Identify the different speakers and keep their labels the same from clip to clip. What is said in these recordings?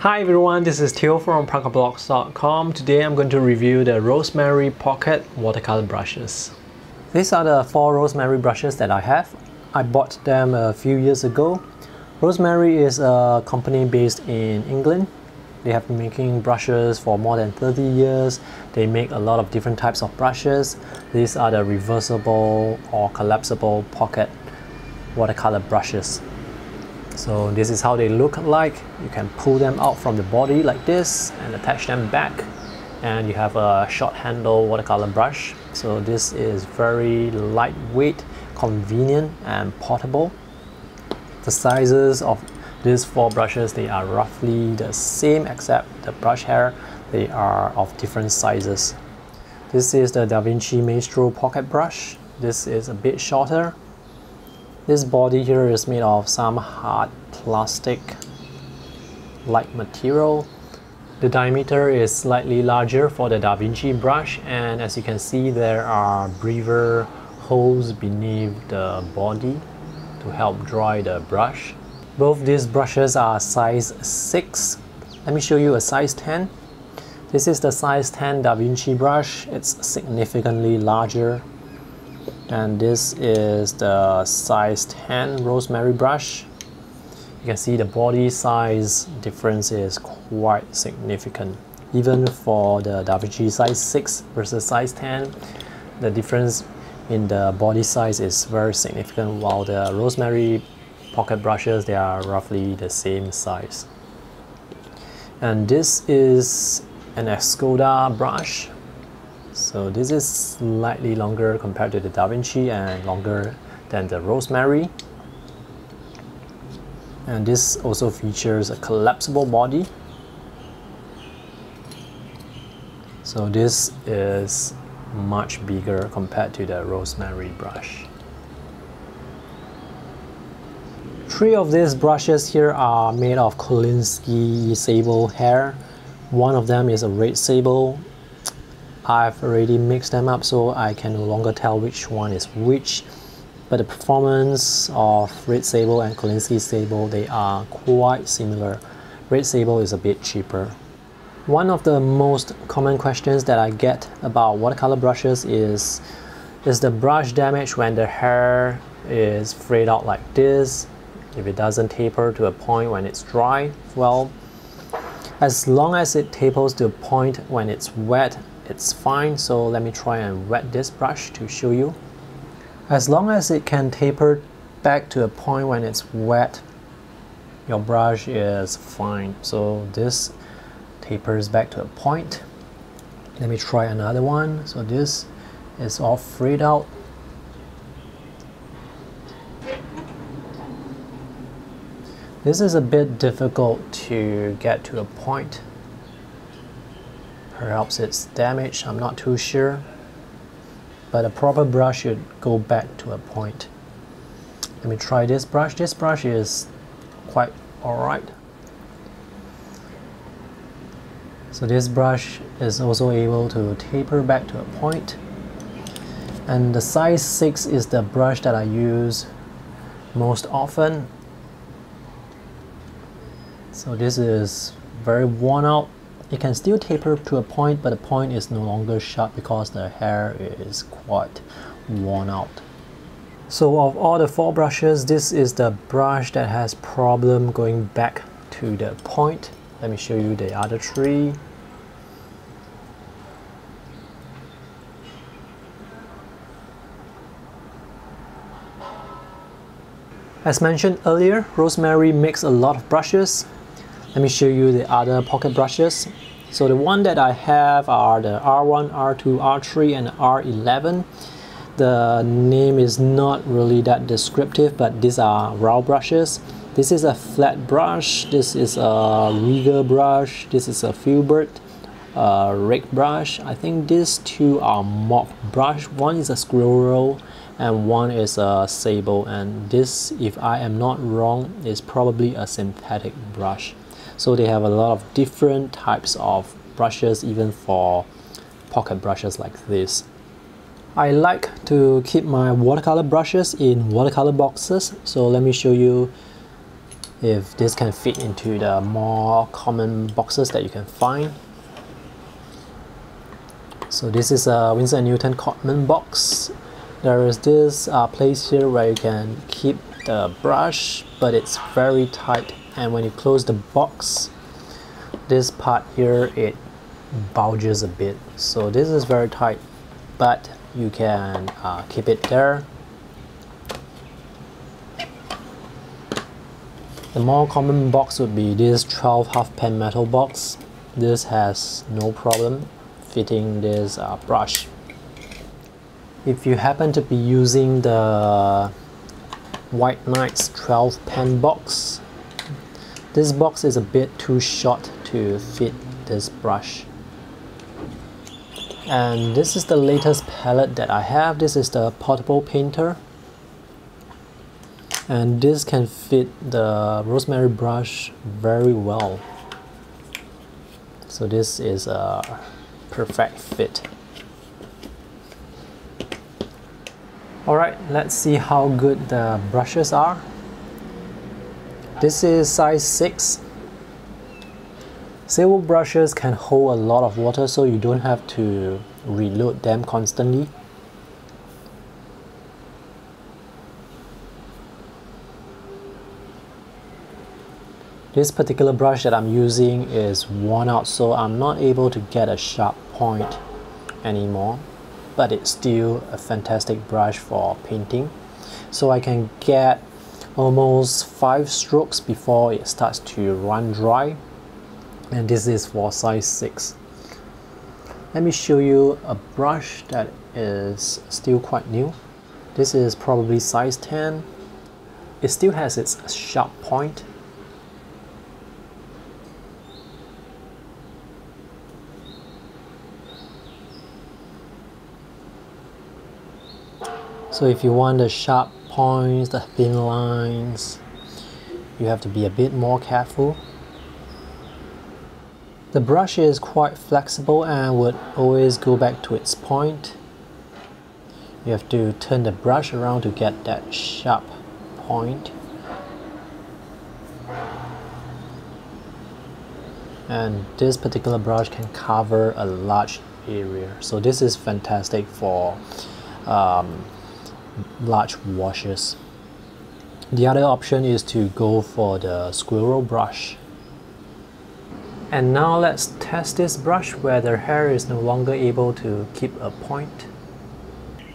Speaker 1: Hi everyone, this is Teoh from ParkaBlogs.com. Today I'm going to review the Rosemary Pocket watercolor brushes. These are the four Rosemary brushes that I have. I bought them a few years ago. Rosemary is a company based in England. They have been making brushes for more than 30 years. They make a lot of different types of brushes. These are the reversible or collapsible pocket watercolor brushes. So this is how they look like. You can pull them out from the body like this and attach them back. And you have a short handle watercolor brush. So this is very lightweight, convenient and portable. The sizes of these four brushes, they are roughly the same except the brush hair, they are of different sizes. This is the Da Vinci Maestro pocket brush. This is a bit shorter this body here is made of some hard plastic like material. The diameter is slightly larger for the Da Vinci brush and as you can see there are breather holes beneath the body to help dry the brush. Both these brushes are size 6. Let me show you a size 10. This is the size 10 Da Vinci brush. It's significantly larger and this is the size 10 rosemary brush. You can see the body size difference is quite significant. Even for the Da Vinci size 6 versus size 10 the difference in the body size is very significant while the rosemary pocket brushes they are roughly the same size. And this is an Escoda brush so this is slightly longer compared to the Da Vinci and longer than the Rosemary. And this also features a collapsible body. So this is much bigger compared to the Rosemary brush. Three of these brushes here are made of Kolinsky sable hair. One of them is a red sable I've already mixed them up so I can no longer tell which one is which but the performance of Red Sable and Kolinsky Sable they are quite similar. Red Sable is a bit cheaper. One of the most common questions that I get about watercolor brushes is is the brush damaged when the hair is frayed out like this if it doesn't taper to a point when it's dry well as long as it tapers to a point when it's wet it's fine so let me try and wet this brush to show you. As long as it can taper back to a point when it's wet your brush is fine. So this tapers back to a point. Let me try another one. So this is all frayed out. This is a bit difficult to get to a point Perhaps it's damaged, I'm not too sure. But a proper brush should go back to a point. Let me try this brush. This brush is quite alright. So this brush is also able to taper back to a point. And the size 6 is the brush that I use most often. So this is very worn out it can still taper to a point, but the point is no longer sharp because the hair is quite worn out. So of all the four brushes, this is the brush that has problem going back to the point. Let me show you the other three. As mentioned earlier, Rosemary makes a lot of brushes let me show you the other pocket brushes. So the one that I have are the R1, R2, R3 and R11. The name is not really that descriptive but these are round brushes. This is a flat brush, this is a Regal brush, this is a Filbert uh, rake brush. I think these two are mop brush. One is a squirrel and one is a sable and this, if I am not wrong, is probably a synthetic brush. So they have a lot of different types of brushes even for pocket brushes like this. I like to keep my watercolor brushes in watercolor boxes. So let me show you if this can fit into the more common boxes that you can find. So this is a Winsor & Newton common box. There is this uh, place here where you can keep the brush, but it's very tight. And when you close the box, this part here, it bulges a bit. So this is very tight, but you can uh, keep it there The more common box would be this 12 half pan metal box. This has no problem fitting this uh, brush. If you happen to be using the White Nights 12 pan box, this box is a bit too short to fit this brush. And this is the latest palette that I have. This is the portable painter and this can fit the rosemary brush very well so this is a perfect fit alright let's see how good the brushes are this is size 6 Silver brushes can hold a lot of water so you don't have to reload them constantly. This particular brush that I'm using is worn out so I'm not able to get a sharp point anymore but it's still a fantastic brush for painting. So I can get almost 5 strokes before it starts to run dry. And this is for size 6 let me show you a brush that is still quite new. This is probably size 10 it still has its sharp point. So if you want a sharp points, the thin lines, you have to be a bit more careful. The brush is quite flexible and would always go back to its point. You have to turn the brush around to get that sharp point. And this particular brush can cover a large area. So this is fantastic for um, large washes. The other option is to go for the squirrel brush. And now let's test this brush where the hair is no longer able to keep a point.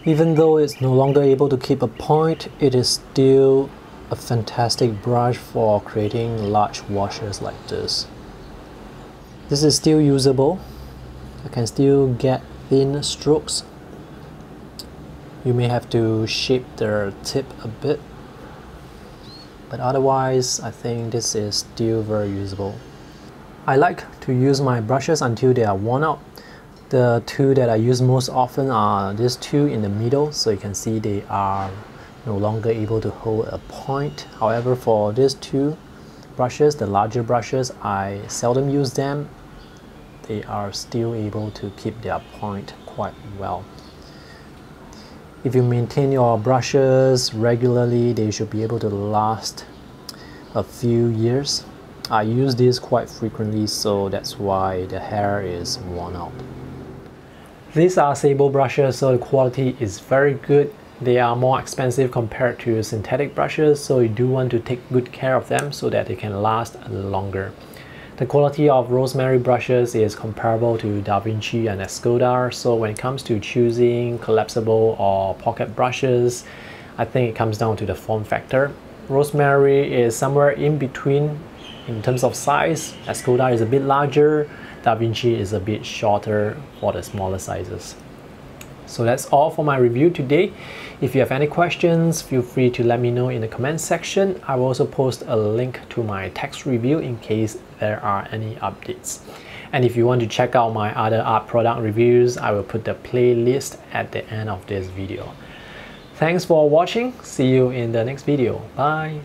Speaker 1: Even though it's no longer able to keep a point, it is still a fantastic brush for creating large washes like this. This is still usable. I can still get thin strokes you may have to shape the tip a bit but otherwise I think this is still very usable. I like to use my brushes until they are worn out. The two that I use most often are these two in the middle so you can see they are no longer able to hold a point. However for these two brushes, the larger brushes, I seldom use them. They are still able to keep their point quite well. If you maintain your brushes regularly, they should be able to last a few years. I use this quite frequently, so that's why the hair is worn out. These are sable brushes, so the quality is very good. They are more expensive compared to synthetic brushes, so you do want to take good care of them so that they can last longer. The quality of Rosemary brushes is comparable to Da Vinci and Escoda, so when it comes to choosing collapsible or pocket brushes, I think it comes down to the form factor. Rosemary is somewhere in between in terms of size. Escoda is a bit larger, Da Vinci is a bit shorter for the smaller sizes. So that's all for my review today. If you have any questions, feel free to let me know in the comment section. I will also post a link to my text review in case there are any updates. And if you want to check out my other art product reviews, I will put the playlist at the end of this video. Thanks for watching. See you in the next video. Bye.